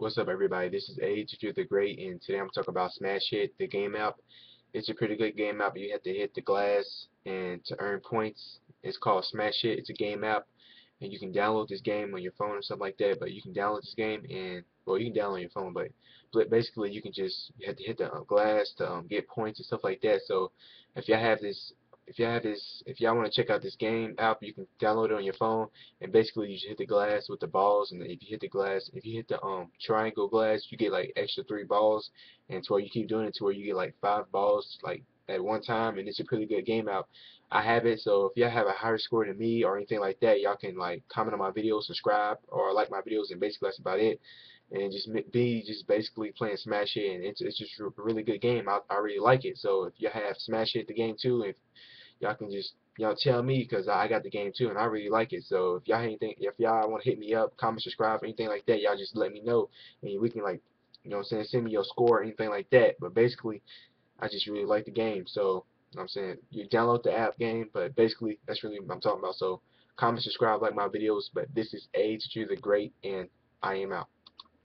What's up everybody, this is A Teacher the Great and today I'm talking about Smash Hit, the game app. It's a pretty good game app, you have to hit the glass and to earn points. It's called Smash Hit, it's a game app and you can download this game on your phone or something like that, but you can download this game and, well you can download your phone, but, but basically you can just, you have to hit the glass to um, get points and stuff like that, so if y'all have this if y'all have this, if y'all want to check out this game app, you can download it on your phone, and basically you just hit the glass with the balls, and if you hit the glass, if you hit the um triangle glass, you get like extra three balls, and to where you keep doing it to where you get like five balls like at one time, and it's a pretty good game app. I have it, so if y'all have a higher score than me or anything like that, y'all can like comment on my videos, subscribe, or like my videos, and basically that's about it and just be just basically playing Smash Hit, and it's it's just a really good game. I I really like it. So if y'all have Smash Hit the game too, if y'all can just y'all tell me because I got the game too and I really like it. So if y'all anything, if y'all want to hit me up, comment, subscribe, anything like that, y'all just let me know and we can like you know I'm saying send me your score or anything like that. But basically, I just really like the game. So you know I'm saying you download the app game, but basically that's really what I'm talking about. So comment, subscribe, like my videos. But this is A to the Great, and I am out.